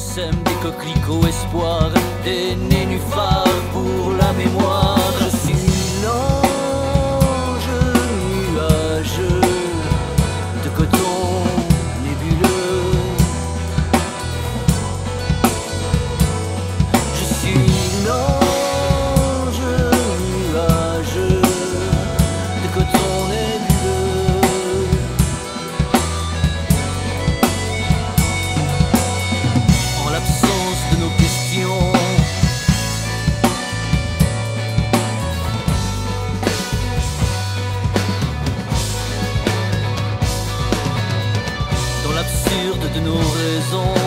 sème des coquelicots espoirs, des nénuphars pour la mémoire. Silence, nuage de coton. de nos raisons.